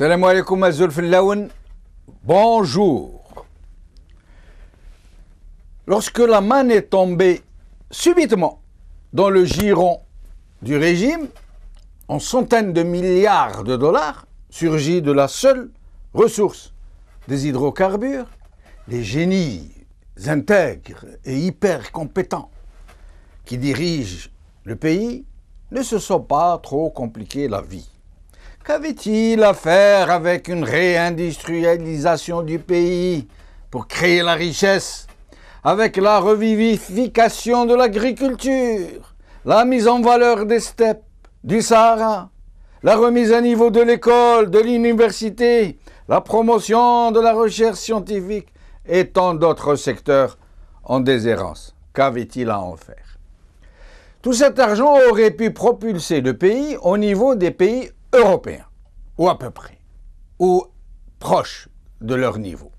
Alaikum Azul Fillaoun. Bonjour. Lorsque la manne est tombée subitement dans le giron du régime, en centaines de milliards de dollars, surgit de la seule ressource des hydrocarbures, les génies intègres et hyper compétents qui dirigent le pays ne se sont pas trop compliqués la vie. Qu'avait-il à faire avec une réindustrialisation du pays pour créer la richesse, avec la revivification de l'agriculture, la mise en valeur des steppes, du Sahara, la remise à niveau de l'école, de l'université, la promotion de la recherche scientifique et tant d'autres secteurs en déshérence. Qu'avait-il à en faire? Tout cet argent aurait pu propulser le pays au niveau des pays européens, ou à peu près, ou proches de leur niveau.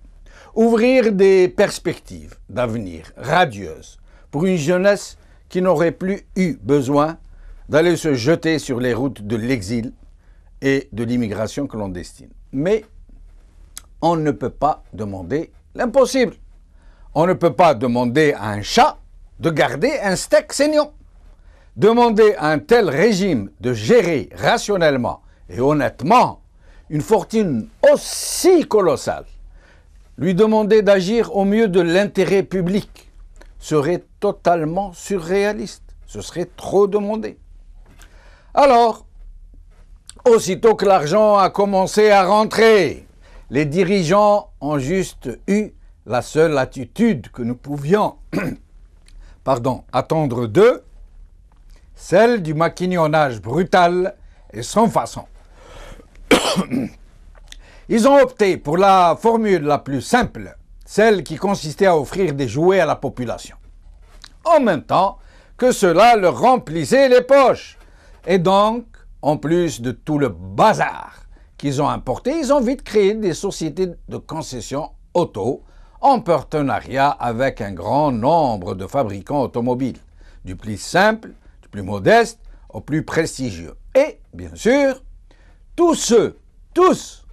Ouvrir des perspectives d'avenir radieuses pour une jeunesse qui n'aurait plus eu besoin d'aller se jeter sur les routes de l'exil et de l'immigration clandestine. Mais on ne peut pas demander l'impossible. On ne peut pas demander à un chat de garder un steak saignant. Demander à un tel régime de gérer rationnellement et honnêtement une fortune aussi colossale, lui demander d'agir au mieux de l'intérêt public, serait totalement surréaliste. Ce serait trop demandé. Alors, aussitôt que l'argent a commencé à rentrer, les dirigeants ont juste eu la seule attitude que nous pouvions pardon, attendre d'eux, celle du maquignonnage brutal et sans façon. Ils ont opté pour la formule la plus simple, celle qui consistait à offrir des jouets à la population. En même temps que cela leur remplissait les poches. Et donc, en plus de tout le bazar qu'ils ont importé, ils ont vite créé des sociétés de concession auto en partenariat avec un grand nombre de fabricants automobiles, du plus simple, plus modeste au plus prestigieux. Et, bien sûr, tous ceux, tous,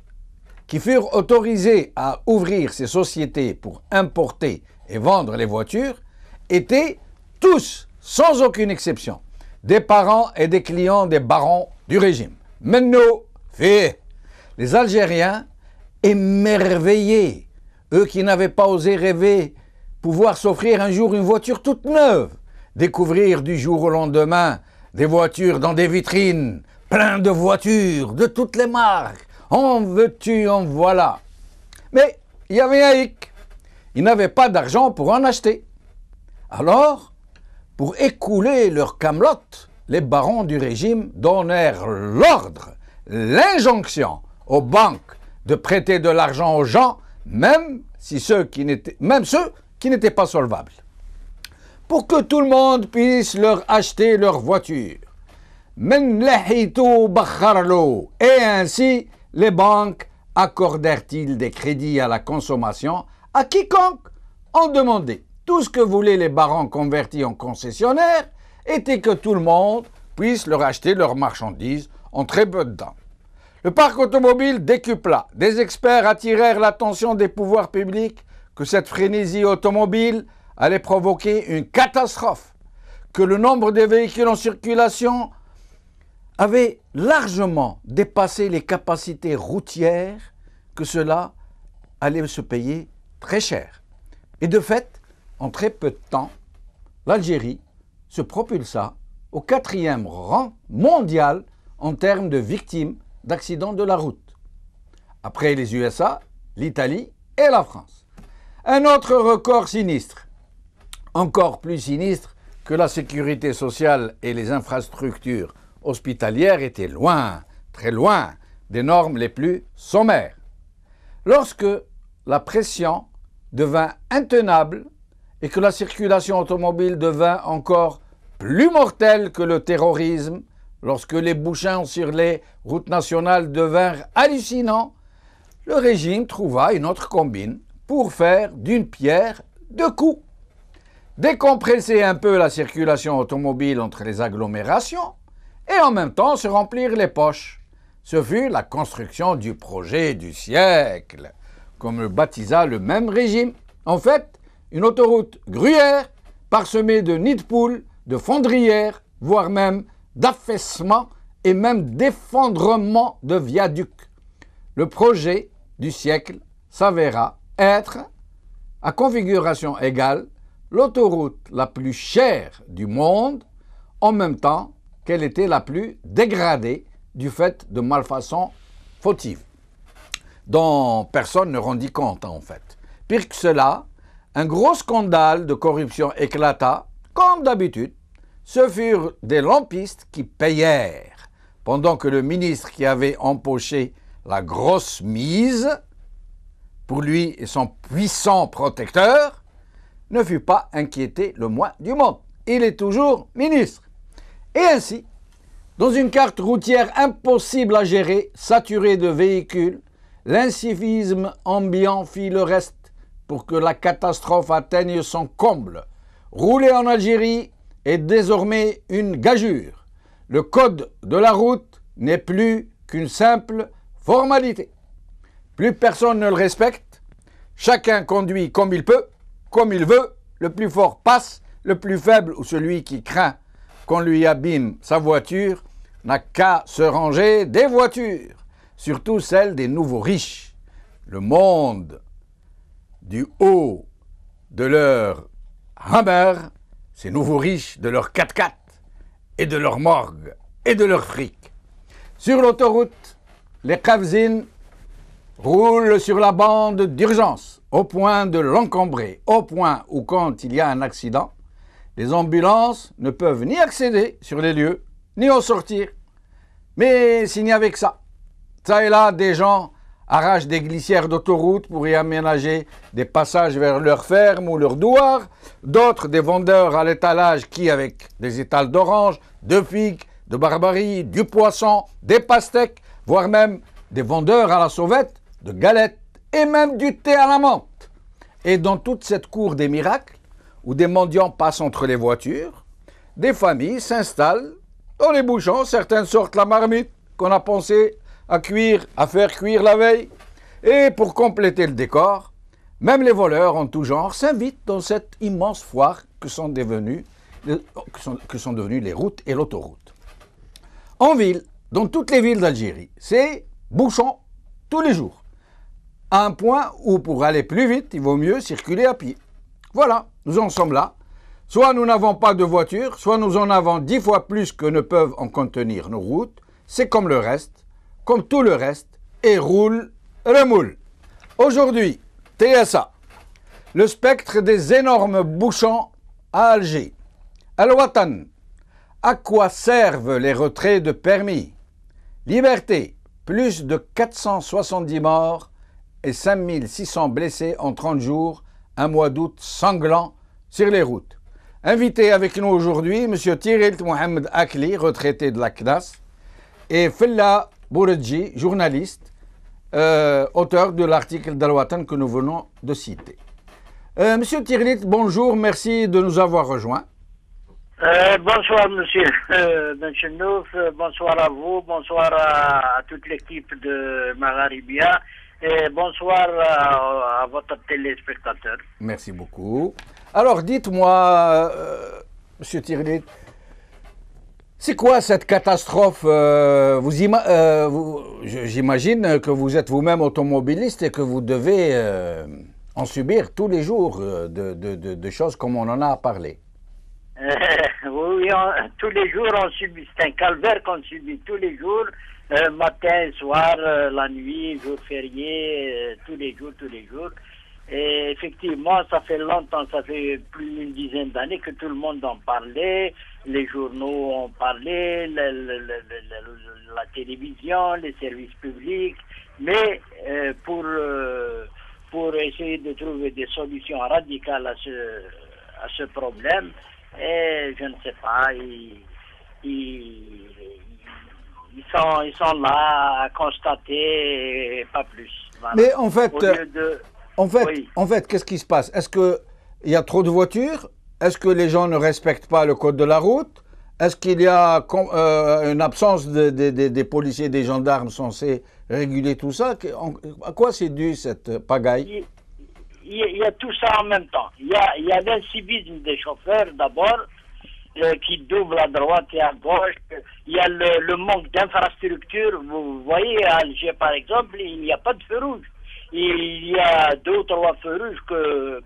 qui furent autorisés à ouvrir ces sociétés pour importer et vendre les voitures, étaient tous, sans aucune exception, des parents et des clients des barons du régime. Maintenant, fait, les Algériens, émerveillés, eux qui n'avaient pas osé rêver pouvoir s'offrir un jour une voiture toute neuve, découvrir du jour au lendemain des voitures dans des vitrines, plein de voitures de toutes les marques, en veux-tu, en voilà. Mais il y avait un hic, ils n'avaient pas d'argent pour en acheter. Alors, pour écouler leur camelote, les barons du régime donnèrent l'ordre, l'injonction aux banques de prêter de l'argent aux gens, même, si ceux qui même ceux qui n'étaient pas solvables, pour que tout le monde puisse leur acheter leur voiture. Et ainsi, les banques accordèrent-ils des crédits à la consommation à quiconque en demandait. Tout ce que voulaient les barons convertis en concessionnaires était que tout le monde puisse leur acheter leurs marchandises en très peu de temps. Le parc automobile décupla. Des experts attirèrent l'attention des pouvoirs publics que cette frénésie automobile allait provoquer une catastrophe, que le nombre de véhicules en circulation avait largement dépassé les capacités routières, que cela allait se payer très cher. Et de fait, en très peu de temps, l'Algérie se propulsa au quatrième rang mondial en termes de victimes d'accidents de la route, après les USA, l'Italie et la France. Un autre record sinistre, encore plus sinistre que la sécurité sociale et les infrastructures hospitalières était loin, très loin des normes les plus sommaires. Lorsque la pression devint intenable et que la circulation automobile devint encore plus mortelle que le terrorisme, lorsque les bouchons sur les routes nationales devinrent hallucinants, le régime trouva une autre combine pour faire d'une pierre deux coups. Décompresser un peu la circulation automobile entre les agglomérations et en même temps se remplir les poches, Ce fut la construction du projet du siècle, comme le baptisa le même régime. En fait, une autoroute gruyère parsemée de nids de poules, de fondrières, voire même d'affaissements et même d'effondrements de viaducs. Le projet du siècle s'avéra être, à configuration égale, l'autoroute la plus chère du monde, en même temps qu'elle était la plus dégradée du fait de malfaçons fautives, dont personne ne rendit compte en fait. Pire que cela, un gros scandale de corruption éclata, comme d'habitude. Ce furent des lampistes qui payèrent, pendant que le ministre qui avait empoché la grosse mise, pour lui et son puissant protecteur, ne fut pas inquiété le moins du monde. Il est toujours ministre. Et ainsi, dans une carte routière impossible à gérer, saturée de véhicules, l'incivisme ambiant fit le reste pour que la catastrophe atteigne son comble. Rouler en Algérie est désormais une gageure. Le code de la route n'est plus qu'une simple formalité. Plus personne ne le respecte. Chacun conduit comme il peut, comme il veut. Le plus fort passe, le plus faible ou celui qui craint qu'on lui abîme sa voiture n'a qu'à se ranger des voitures, surtout celles des nouveaux riches. Le monde du haut de leur Hammer, ces nouveaux riches de leur 4x4 et de leur morgue et de leur fric. Sur l'autoroute, les Kavzin roulent sur la bande d'urgence au point de l'encombrer, au point où quand il y a un accident, les ambulances ne peuvent ni accéder sur les lieux, ni en sortir. Mais s'il n'y ça, ça et là, des gens arrachent des glissières d'autoroute pour y aménager des passages vers leur ferme ou leur douar, d'autres des vendeurs à l'étalage qui, avec des étals d'oranges, de figues, de barbarie, du poisson, des pastèques, voire même des vendeurs à la sauvette, de galettes et même du thé à la menthe. Et dans toute cette cour des miracles, où des mendiants passent entre les voitures, des familles s'installent dans les bouchons, certaines sortent la marmite qu'on a pensé à cuire, à faire cuire la veille. Et pour compléter le décor, même les voleurs en tout genre s'invitent dans cette immense foire que sont, devenues, que sont, que sont devenues les routes et l'autoroute. En ville, dans toutes les villes d'Algérie, c'est bouchon tous les jours. Un point où pour aller plus vite, il vaut mieux circuler à pied. Voilà, nous en sommes là. Soit nous n'avons pas de voiture, soit nous en avons dix fois plus que ne peuvent en contenir nos routes. C'est comme le reste, comme tout le reste, et roule, remoule. Aujourd'hui, TSA, le spectre des énormes bouchons à Alger. Al-Watan, à quoi servent les retraits de permis? Liberté, plus de 470 morts et 5600 blessés en 30 jours un mois d'août sanglant sur les routes. Invité avec nous aujourd'hui, M. Thierry Mohamed Akli, retraité de la CNAS, et Fella Bouredji, journaliste, euh, auteur de l'article d'Al-Watan que nous venons de citer. Euh, Monsieur Tirlit, bonjour, merci de nous avoir rejoints. Euh, bonsoir, monsieur euh, Benchenouf, bonsoir à vous, bonsoir à, toute l'équipe de Magharibia et bonsoir à, votre téléspectateur. Merci beaucoup. Alors, dites-moi, euh, Monsieur Tirlit, c'est quoi cette catastrophe euh, vous, euh, vous J'imagine que vous êtes vous-même automobiliste et que vous devez euh, en subir tous les jours de, de, de, choses comme on en a parlé. oui, tous les jours on subit. C'est un calvaire qu'on subit tous les jours. Euh, matin, soir, euh, la nuit, jour férié, euh, tous les jours, tous les jours. Et effectivement, ça fait longtemps, ça fait plus d'une dizaine d'années que tout le monde en parlait, les journaux en parlaient, la, la télévision, les services publics, mais pour pour essayer de trouver des solutions radicales à ce à ce problème, et je ne sais pas, il, il, ils sont, ils sont là à constater et pas plus. Mais en fait, en fait, en fait, qu'est-ce qui se passe? Est-ce qu'il y a trop de voitures? Est-ce que les gens ne respectent pas le code de la route? Est-ce qu'il y a euh, une absence des policiers, des gendarmes censés réguler tout ça? À quoi c'est dû cette pagaille? Il, y a tout ça en même temps. Il y a, il y a l'incivisme des chauffeurs d'abord, euh, qui doublent à droite et à gauche. Il y a le, le manque d'infrastructures. Vous voyez, à Alger par exemple, il n'y a pas de feu rouge. Il y a deux ou trois feux rouges que,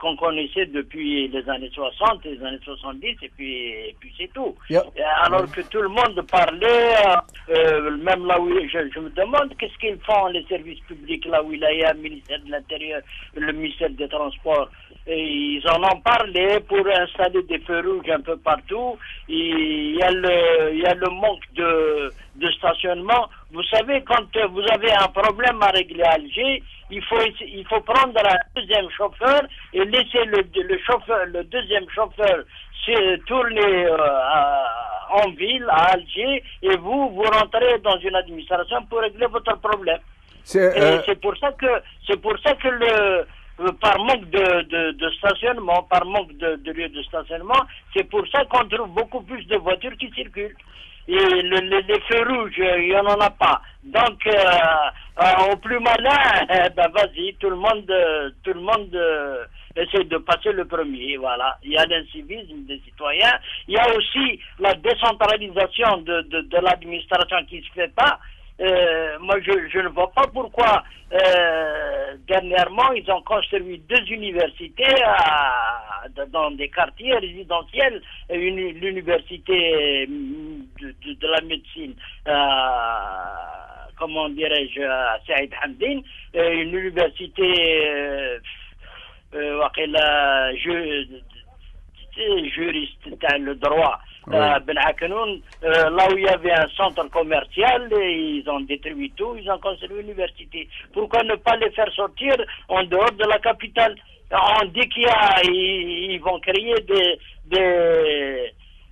qu'on connaissait depuis les années 60, les années 70, et puis, et puis c'est tout. Alors que tout le monde parlait, euh, même là où je, je me demande qu'est-ce qu'ils font les services publics là où il y a le ministère de l'Intérieur, le ministère des Transports. Et ils en ont parlé pour installer des feux rouges un peu partout. il y a le, il y a le manque de, de stationnement. Vous savez, quand vous avez un problème à régler à Alger, il faut, il faut prendre un deuxième chauffeur et laisser le, le chauffeur, le deuxième chauffeur se tourner euh, en ville, à Alger, et vous, vous rentrez dans une administration pour régler votre problème. C'est euh, pour ça que, c'est pour ça que le, par manque de, de, stationnement, par manque de, de lieux de stationnement, c'est pour ça qu'on trouve beaucoup plus de voitures qui circulent et le, les feux rouges, il n'y en a pas. Donc, euh, euh, au plus malin, ben vas-y, tout le monde, tout le monde euh, essaie de passer le premier. Voilà. Il y a l'incivisme des citoyens. Il y a aussi la décentralisation de, de, de l'administration qui ne se fait pas. Euh, moi, je, je, ne vois pas pourquoi euh, dernièrement ils ont construit deux universités à, dans des quartiers résidentiels, l'université de, de, de, la médecine, euh, comment dirais-je, à Saïd Hamdin, une université euh, euh, juriste, le droit. Euh, ben euh, là où il y avait un centre commercial, ils ont détruit tout, ils ont construit une université. Pourquoi ne pas les faire sortir en dehors de la capitale? On dit qu'il y a, ils, vont créer des,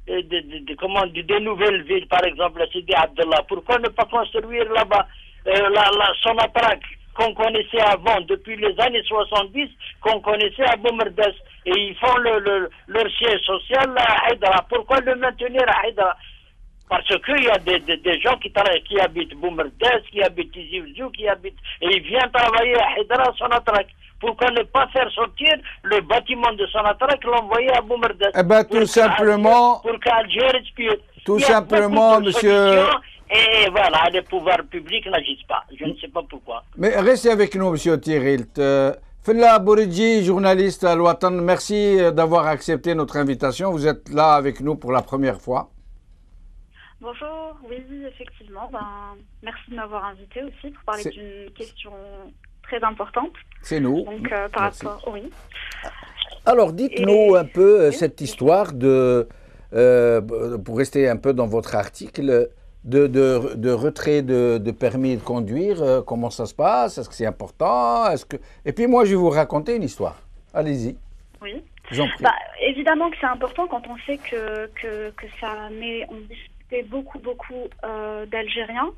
des, comment, des, nouvelles villes, par exemple, Sidi Abdallah. Pourquoi ne pas construire là-bas euh, la, la, qu'on connaissait avant, depuis les années 70, qu'on connaissait à Boumerdès. Et ils font le, leur siège social à Haïdra. Pourquoi le maintenir à Haïdra Parce qu'il y a des, des, gens qui, qui habitent Boumerdès, qui habitent Izivzou, qui habitent... Et ils viennent travailler à Haïdra, Sonatrach. Pourquoi ne pas faire sortir le bâtiment de Sonatrach, l'envoyer à Boumerdès Eh bien, tout simplement... Pour qu'Alger respire. Tout simplement, monsieur... Et voilà, les pouvoirs publics n'agissent pas. Je ne sais pas pourquoi. Mais restez avec nous, Monsieur Thirilt. Euh, Fella Bouridji, journaliste à Loatan, merci d'avoir accepté notre invitation. Vous êtes là avec nous pour la première fois. Bonjour, oui, effectivement. Ben, merci de m'avoir invité aussi pour parler d'une question très importante. C'est nous. Donc, euh, par rapport, oui. Alors, dites-nous un peu euh, cette histoire de, pour rester un peu dans votre article, de, de, retrait de, permis de conduire, euh, comment ça se passe? Est-ce que c'est important? Est-ce que... Et puis moi, je vais vous raconter une histoire. Allez-y. Oui. Bah, évidemment que c'est important quand on sait que, que, que ça met en difficulté beaucoup, beaucoup euh, d'Algériens.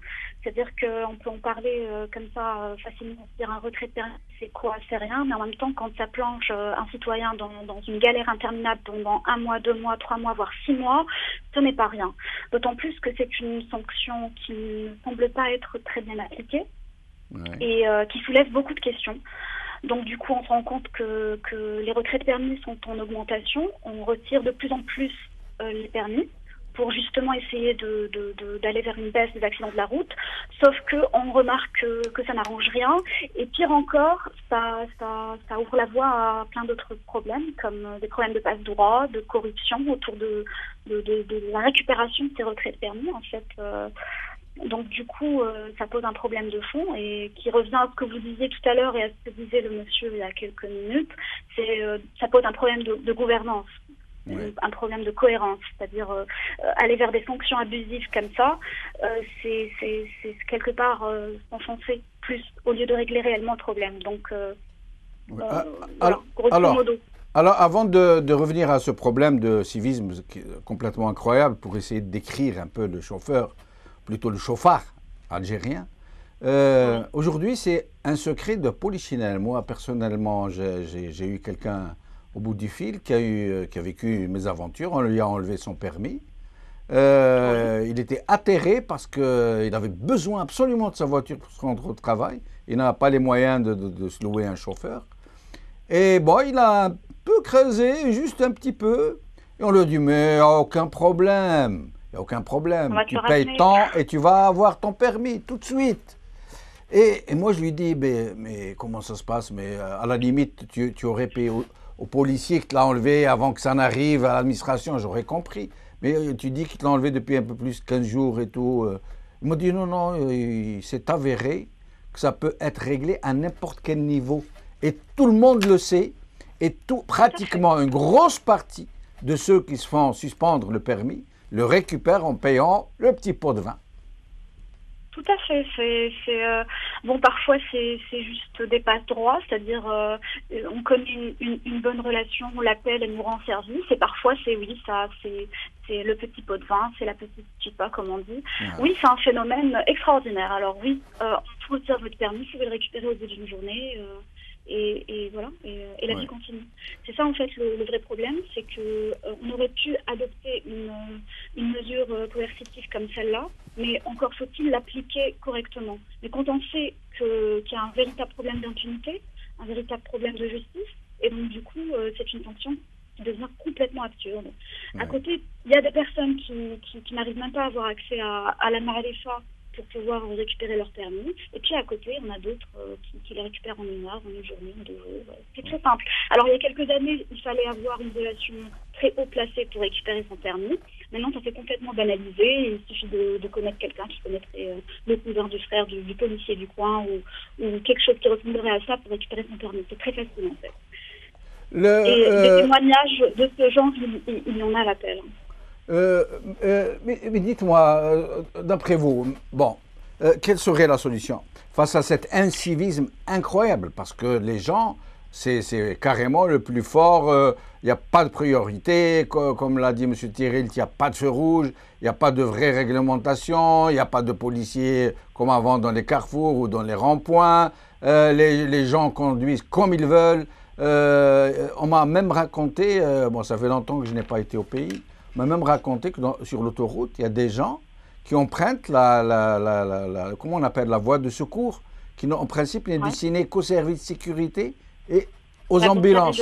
C'est-à-dire qu'on peut en parler euh, comme ça euh, facilement, dire un retrait de permis, c'est quoi C'est rien, mais en même temps, quand ça plonge euh, un citoyen dans, dans, une galère interminable pendant un mois, deux mois, trois mois, voire six mois, ce n'est pas rien. D'autant plus que c'est une sanction qui ne semble pas être très bien appliquée et qui soulève beaucoup de questions. Donc du coup, on se rend compte que, que les retraits de permis sont en augmentation. On retire de plus en plus les permis pour justement essayer d'aller de, de, vers une baisse des accidents de la route. Sauf que on remarque que, ça n'arrange rien. Et pire encore, ça, ça, ça, ouvre la voie à plein d'autres problèmes, comme des problèmes de passe-droit, de corruption autour de, de, la récupération de ces retraits de permis, en fait. Euh. donc du coup, euh, ça pose un problème de fond et qui revient à ce que vous disiez tout à l'heure et à ce que disait le monsieur il y a quelques minutes. C'est euh, ça pose un problème de gouvernance un problème de cohérence, c'est-à-dire euh, aller vers des fonctions abusives comme ça, euh, c'est quelque part euh, s'enfoncer plus au lieu de régler réellement le problème. Donc, ah, alors, grosso modo. Alors, avant de, de, revenir à ce problème de civisme complètement incroyable, pour essayer de décrire un peu le chauffeur, plutôt le chauffard algérien, Aujourd'hui, c'est un secret de polichinelle. Moi, personnellement, j'ai eu quelqu'un au bout du fil qui a, eu, qui a vécu mes aventures. On lui a enlevé son permis. Euh, il était atterré parce qu'il avait besoin absolument de sa voiture pour se rendre au travail. Il n'a pas les moyens de, se louer un chauffeur. Et bon, il a un peu creusé, juste un petit peu. Et on lui a dit, mais aucun problème. Il n'y a aucun problème. Tu payes tant et tu vas avoir ton permis tout de suite. Et, moi, je lui dis, mais, mais, comment ça se passe? Mais euh, à la limite, tu, aurais payé au, policier qui l'a enlevé avant que ça n'arrive à l'administration, j'aurais compris. Mais euh, tu dis qu'il te l'a enlevé depuis un peu plus de 15 jours et tout. Euh. Il m'a dit non, non, c'est avéré que ça peut être réglé à n'importe quel niveau. Et tout le monde le sait. Et tout, pratiquement une grosse partie de ceux qui se font suspendre le permis le récupèrent en payant le petit pot de vin. Tout à fait. C'est, euh, bon, parfois c'est, juste des passe droits, c'est-à-dire euh, on connaît une, bonne relation, on l'appelle, elle nous rend service, et parfois c'est oui, ça, c'est, le petit pot de vin, c'est la petite chipa, comme on dit. Oui, c'est un phénomène extraordinaire. Alors oui, euh, on retire votre permis, vous pouvez le récupérer au bout d'une journée. Euh, et, voilà, et, la vie continue. C'est ça en fait le, vrai problème, c'est que euh, on aurait pu adopter une, une mesure euh, coercitive comme celle-là, mais encore faut-il l'appliquer correctement. Mais quand on sait qu'il y a un véritable problème d'impunité, un véritable problème de justice, et donc du coup euh, c'est une sanction qui devient complètement absurde. À côté, il y a des personnes qui, qui, n'arrivent même pas à avoir accès à, à la Maréfa pour pouvoir récupérer leur permis. Et puis à côté, on a d'autres euh, qui, les récupèrent en une heure, en une journée, en deux jours. C'est très simple. Alors il y a quelques années, il fallait avoir une relation très haut placée pour récupérer son permis. Maintenant, ça s'est complètement banalisé. Il suffit de, connaître quelqu'un qui connaîtrait euh, le cousin du frère du, policier du coin ou, quelque chose qui ressemblerait à ça pour récupérer son permis. C'est très facile en fait. Le, Et des euh, témoignages de ce genre, il, y en a à l'appel. Euh, euh, mais, dites-moi, euh, d'après vous, bon, quelle serait la solution face à cet incivisme incroyable? Parce que les gens, c'est carrément le plus fort. Il n'y a pas de priorité, comme l'a dit M. Thierry, il n'y a pas de feu rouge, il n'y a pas de vraie réglementation, il n'y a pas de policiers comme avant dans les carrefours ou dans les ronds-points. Les, les, gens conduisent comme ils veulent. on m'a même raconté, bon, ça fait longtemps que je n'ai pas été au pays, m'a même raconté que sur l'autoroute, il y a des gens qui empruntent la, la, la, comment on appelle, la voie de secours, qui en principe n'est destinée qu'aux services de sécurité et aux ambulances.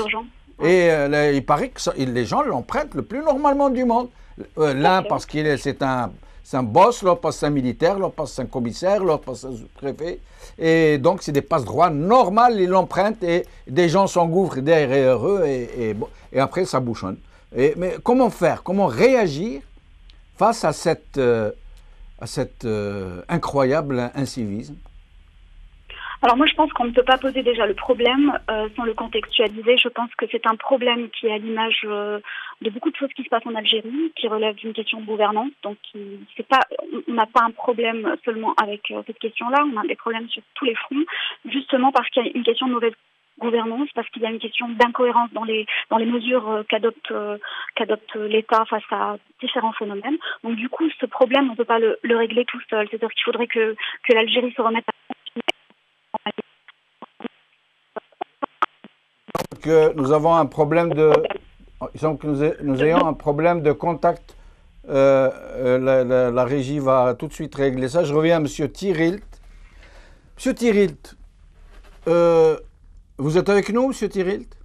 Et euh, il paraît que les gens l'empruntent le plus normalement du monde. Euh, l'un parce qu'il est, c'est un, un boss, l'autre parce que c'est un militaire, l'autre parce que c'est un commissaire, l'autre parce que c'est un préfet. Et donc, c'est des passe-droits normales, ils l'empruntent et des gens s'engouffrent derrière eux et, et, et après, ça bouchonne mais comment faire? Comment réagir face à cette, euh, à cette euh, incroyable incivisme? Alors moi je pense qu'on ne peut pas poser déjà le problème euh, sans le contextualiser. Je pense que c'est un problème qui est à l'image de beaucoup de choses qui se passent en Algérie, qui relève d'une question de gouvernance. Donc c'est pas, on n'a pas un problème seulement avec cette question-là, on a des problèmes sur tous les fronts, justement parce qu'il y a une question de mauvaise gouvernance parce qu'il y a une question d'incohérence dans les dans les mesures euh, qu'adopte euh, qu'adopte l'État face à différents phénomènes. Donc du coup, ce problème, on ne peut pas le, le régler tout seul. C'est-à-dire qu'il faudrait que que l'Algérie se remette à que nous avons un problème de il semble que nous, nous ayons un problème de contact. Euh, la, la, la, régie va tout de suite régler ça. Je reviens à M. Thirilt. M. Thirilt, euh, vous êtes avec nous, M. Thirilt?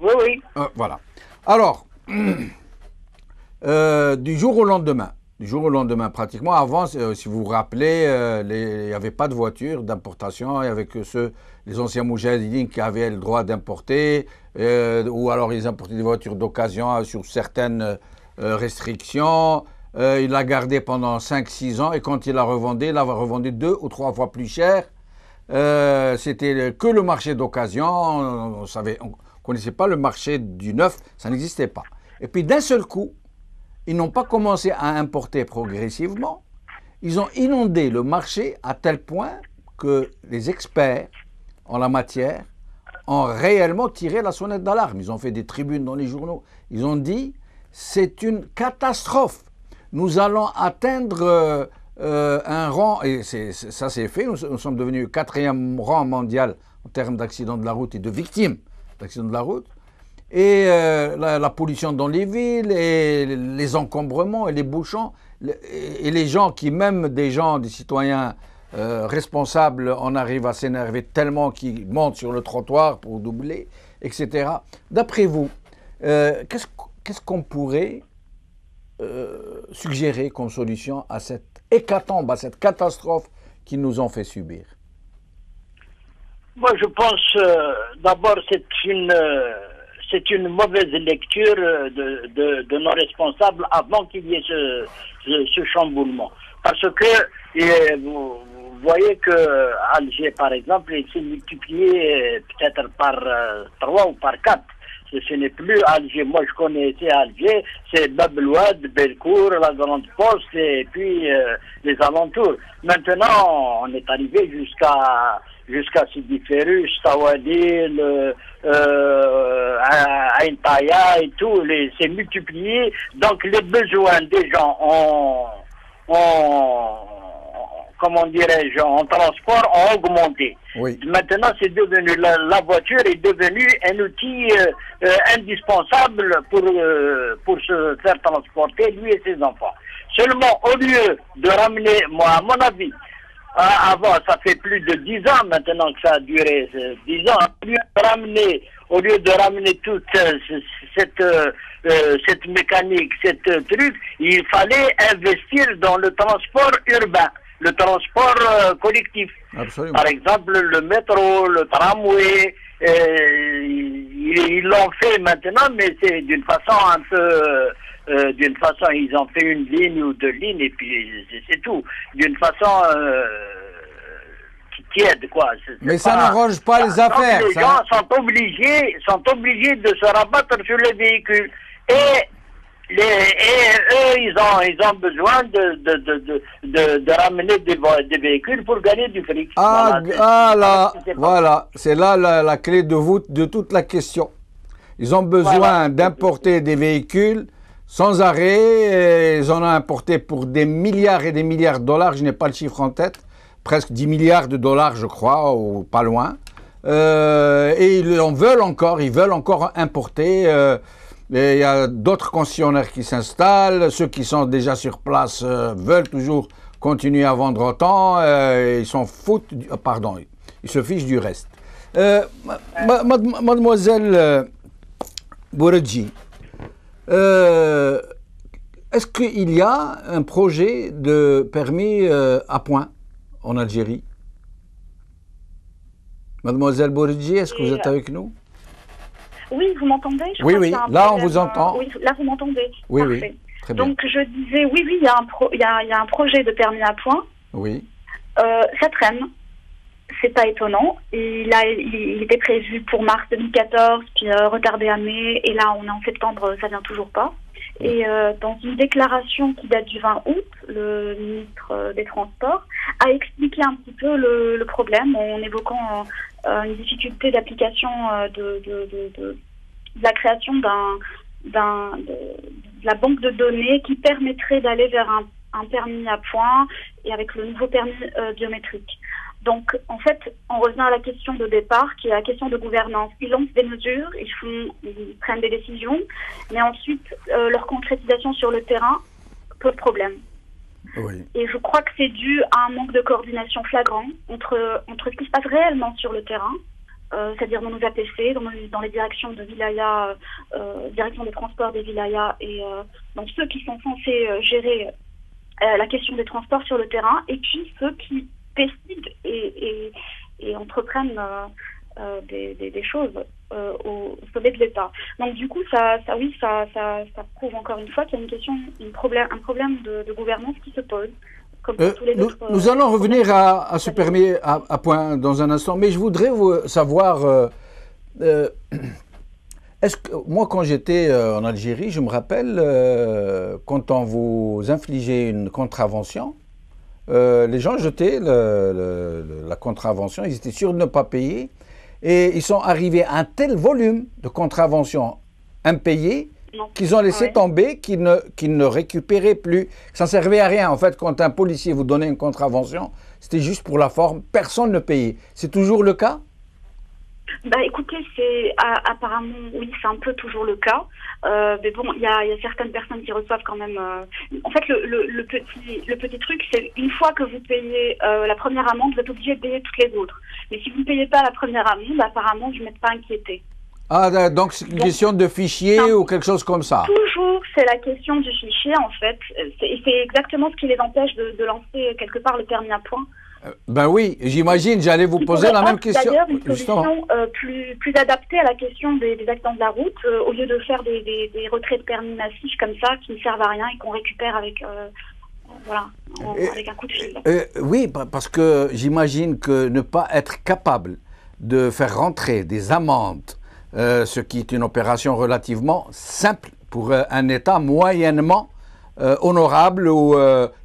Oui, oui. Euh, voilà. Alors, euh, du jour au lendemain, du jour au lendemain, pratiquement, avant, euh, si vous vous rappelez, il n'y avait pas de voiture d'importation, il n'y avait que ceux, les anciens moujahidines qui avaient le droit d'importer, ou alors ils importaient des voitures d'occasion sur certaines restrictions. il l'a gardé pendant 5-6 ans et quand il l'a revendé, il l'a revendu deux ou trois fois plus cher euh, c'était que le marché d'occasion. On ne connaissait pas le marché du neuf, ça n'existait pas. Et puis d'un seul coup, ils n'ont pas commencé à importer progressivement. Ils ont inondé le marché à tel point que les experts en la matière ont réellement tiré la sonnette d'alarme. Ils ont fait des tribunes dans les journaux. Ils ont dit c'est une catastrophe. Nous allons atteindre euh, euh, un rang, et ça c'est fait, nous, sommes devenus quatrième rang mondial en termes d'accidents de la route et de victimes d'accidents de la route. Et euh, la, pollution dans les villes, et les encombrements, et les bouchons, et les gens qui, même des gens, des citoyens euh, responsables, en arrivent à s'énerver tellement qu'ils montent sur le trottoir pour doubler, etc. D'après vous, euh, qu'est-ce qu'on pourrait suggérer comme solution à cette hécatombe, à cette catastrophe qu'ils nous ont fait subir? Moi, je pense, d'abord, c'est une c'est une mauvaise lecture de, de, de, nos responsables avant qu'il y ait ce, ce, chamboulement. Parce que vous, voyez que Alger, par exemple, s'est multiplié peut-être par euh, trois ou par quatre. Ce, n'est plus Alger. Moi, je connaissais Alger, c'est Bablouad, Belcourt, la Grande Poste et puis euh, les alentours. Maintenant, on est arrivé jusqu'à jusqu'à Sidi Ferrus, Sawadil, euh, euh, et tout, c'est multiplié. Donc les besoins des gens en, comment dirais-je, en transport ont augmenté. Maintenant, c'est devenu la, voiture est devenue un outil euh, euh, indispensable pour pour se faire transporter lui et ses enfants. Seulement, au lieu de ramener, moi, à mon avis, ah, avant, ça fait plus de dix ans maintenant que ça a duré, dix ans. Au lieu de ramener, au lieu de ramener toute euh, cette, euh, euh, cette mécanique, cette truc, il fallait investir dans le transport urbain, le transport collectif. Par exemple, le métro, le tramway, ils l'ont fait maintenant, mais c'est d'une façon un peu euh, d'une façon, ils ont fait une ligne ou deux lignes et puis c'est tout. D'une façon euh, tiède, quoi. Mais ça n'arrange pas les affaires. les gens sont obligés, sont obligés de se rabattre sur les véhicules. Et les, et eux, ils ont, ils ont besoin de, de, de, de, de ramener des, des, véhicules pour gagner du fric. Ah, ah là, voilà, c'est là la, la, clé de voûte de toute la question. Ils ont besoin d'importer des véhicules sans arrêt. Ils en ont importé pour des milliards et des milliards de dollars. Je n'ai pas le chiffre en tête. Presque 10 milliards de dollars, je crois, ou pas loin. Euh, et ils en veulent encore. Ils veulent encore importer. Euh, il y a d'autres concessionnaires qui s'installent. Ceux qui sont déjà sur place euh, veulent toujours continuer à vendre autant. ils s'en foutent. pardon, ils se fichent du reste. mademoiselle Bouredji, euh, est-ce qu'il y a un projet de permis euh, à point en Algérie? Mademoiselle Bourgi, est-ce que vous êtes avec nous? Oui, vous m'entendez? Oui, oui, là on vous entend. oui, là vous m'entendez. Oui, oui. Très bien. Donc je disais, oui, oui, il y, a un il, y a, un projet de permis à point. Oui. Euh, ça traîne c'est pas étonnant. Il, a, il, était prévu pour mars 2014, puis euh, retardé à mai, et là on est en septembre, ça vient toujours pas. Et euh, dans une déclaration qui date du 20 août, le ministre euh, des Transports a expliqué un petit peu le, problème en évoquant une difficulté d'application de, de, la création d'un, d'un, de, la banque de données qui permettrait d'aller vers un, un, permis à points et avec le nouveau permis biométrique. Donc, en fait, on revient à la question de départ, qui est la question de gouvernance. Ils lancent des mesures, ils, font, ils prennent des décisions, mais ensuite, euh, leur concrétisation sur le terrain pose problème. Et je crois que c'est dû à un manque de coordination flagrant entre, entre ce qui se passe réellement sur le terrain, euh, c'est-à-dire dans nos APC, dans, dans, les directions de wilaya, euh, direction des transports des wilayas et euh, dans ceux qui sont censés gérer la question des transports sur le terrain, et puis ceux qui décident et, et, entreprennent euh, euh, des, choses euh, au sommet de l'État. Donc du coup, ça, ça oui, ça, ça, prouve encore une fois qu'il y a une question, une problème, un problème de, gouvernance qui se pose. Les nous, nous, allons revenir à, à ce permis à, point dans un instant, mais je voudrais vous savoir. Est-ce que moi, quand j'étais en Algérie, je me rappelle quand on vous infligeait une contravention, euh, les gens jetaient la contravention, ils étaient sûrs de ne pas payer, et ils sont arrivés à un tel volume de contraventions impayées qu'ils ont laissé tomber, qu'ils ne, ne récupéraient plus. Ça ne servait à rien, en fait, quand un policier vous donnait une contravention, c'était juste pour la forme, personne ne payait. C'est toujours le cas bah écoutez, c'est apparemment oui, c'est un peu toujours le cas. Euh, mais bon, il y a, certaines personnes qui reçoivent quand même. Euh, en fait, le, petit le petit truc, c'est une fois que vous payez euh, la première amende, vous êtes obligé de payer toutes les autres. Mais si vous ne payez pas la première amende, apparemment, je n'êtes pas inquiété. Ah, donc c'est une question de fichier ou quelque chose comme ça? Toujours, c'est la question du fichier en fait. C'est exactement ce qui les empêche de, de lancer quelque part le permis à points. Euh, ben oui, j'imagine, j'allais vous poser la même question. D'ailleurs, une solution euh, plus, plus adaptée à la question des, accidents de la route, euh, au lieu de faire des, des, retraits de permis massifs comme ça, qui ne servent à rien et qu'on récupère avec, voilà, avec un coup de fil. oui, parce que j'imagine que ne pas être capable de faire rentrer des amendes, ce qui est une opération relativement simple pour un État moyennement honorable où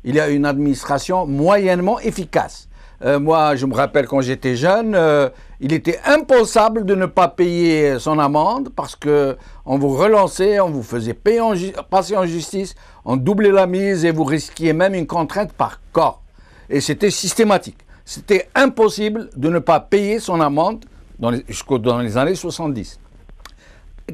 il y a une administration moyennement efficace. Euh, moi, je me rappelle quand j'étais jeune, euh, il était impensable de ne pas payer son amende parce que on vous relançait, on vous faisait payer passer en justice, on doublait la mise et vous risquiez même une contrainte par corps. Et c'était systématique. C'était impossible de ne pas payer son amende jusqu'aux dans les années 70.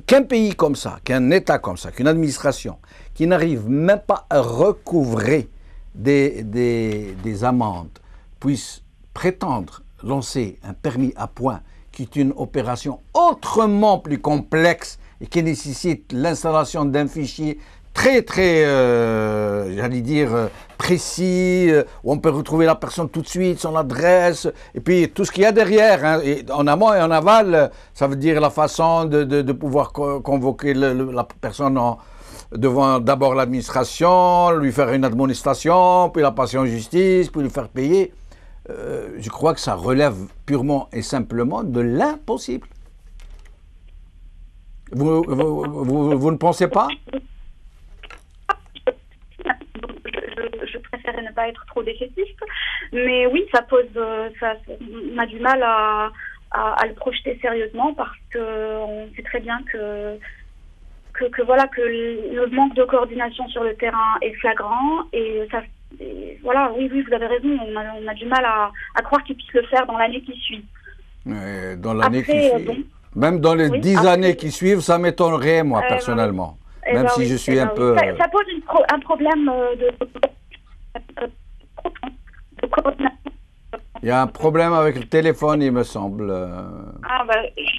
Qu'un pays comme ça, qu'un État comme ça, qu'une administration qui n'arrive même pas à recouvrer des, des amendes, puisse prétendre lancer un permis à point qui est une opération autrement plus complexe et qui nécessite l'installation d'un fichier très très, euh, j'allais dire, euh, précis, euh, où on peut retrouver la personne tout de suite, son adresse, et puis tout ce qu'il y a derrière, hein, en amont et en aval, ça veut dire la façon de, pouvoir convoquer la personne devant d'abord l'administration, lui faire une administration, puis la passer en justice, puis lui faire payer. Je crois que ça relève purement et simplement de l'impossible. Vous, vous, ne pensez pas? Préférerais ne pas être trop défaitiste, mais oui, ça pose, euh, ça, on a du mal à, à, le projeter sérieusement parce qu'on sait très bien que, que, que, voilà que le manque de coordination sur le terrain est flagrant et ça voilà, oui, oui, vous avez raison. On a, du mal à, croire qu'ils puissent le faire dans l'année qui suit. dans l'année qui suit. Même dans les dix années qui suivent, ça m'étonnerait, moi, eh ben personnellement. Eh même ben si je suis eh un ben peu. Ça, pose un problème euh, de, il y a un problème avec le téléphone, il me semble. Ah, bah,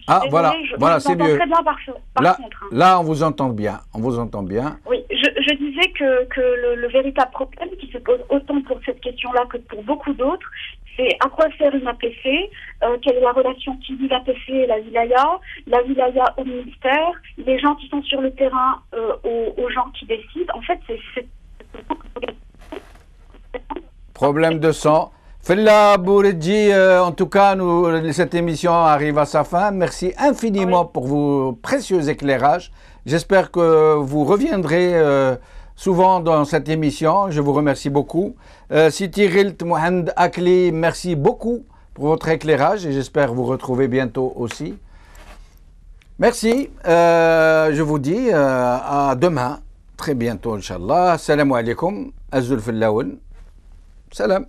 ah voilà, voilà c'est mieux. Très bien par, là, contre, hein. là, on vous entend bien. On vous entend bien. Oui, je, disais que, que le, véritable problème qui se pose autant pour cette question-là que pour beaucoup d'autres, c'est à quoi sert une APC, euh, quelle est la relation qui lie l'APC et la wilaya, la wilaya au ministère, les gens qui sont sur le terrain euh, aux, aux, gens qui décident. En fait, c'est. Problème de sang. Fella Bouredji, euh, en tout cas, nous, cette émission arrive à sa fin. Merci infiniment pour vos précieux éclairages. J'espère que vous reviendrez euh, souvent dans cette émission. Je vous remercie beaucoup. Euh, Siti Rilt Mohand Akli, merci beaucoup pour votre éclairage et j'espère vous retrouver bientôt aussi. Merci. je vous dis à demain, très bientôt, Inch'Allah. Salam alaikum. Azul Salam.